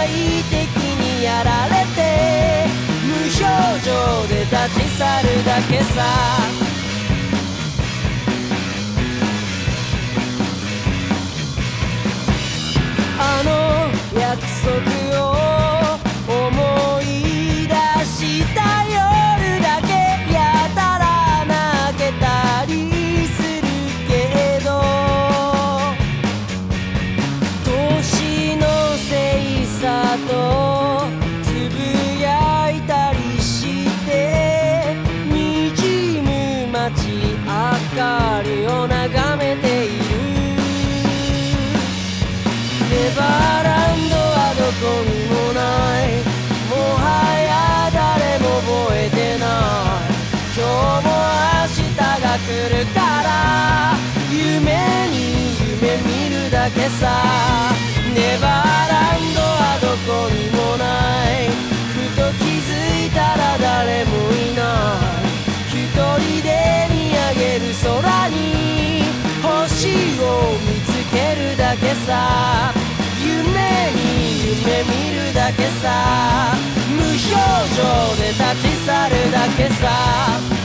怪敵にやられて無表情で立ち去るだけさ。日も明日が来るから夢に夢見るだけさ。ネバーランドはどこにもない。ふと気づいたら誰もいない。一人で見上げる空に星を見つけるだけさ。夢に夢見るだけさ。無表情で立ち去るだけさ。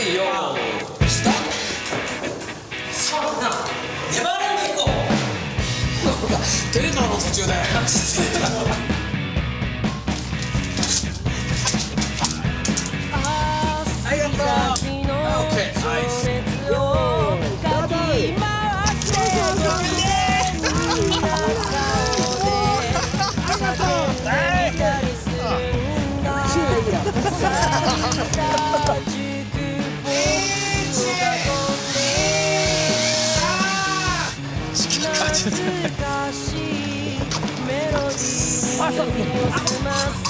はいよ。ースタートさあなネバーランド行こテレカの途中で ます。